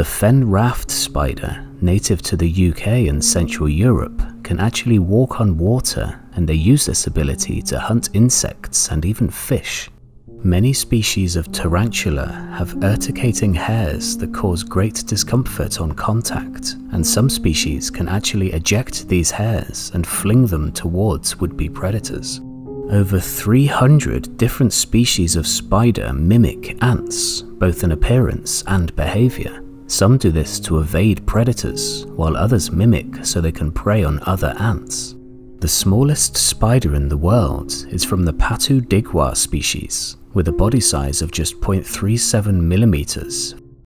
The fen raft spider, native to the UK and Central Europe, can actually walk on water and they use this ability to hunt insects and even fish. Many species of tarantula have urticating hairs that cause great discomfort on contact, and some species can actually eject these hairs and fling them towards would-be predators. Over 300 different species of spider mimic ants, both in appearance and behavior. Some do this to evade predators, while others mimic so they can prey on other ants. The smallest spider in the world is from the Patu digua species, with a body size of just 0.37 millimeters,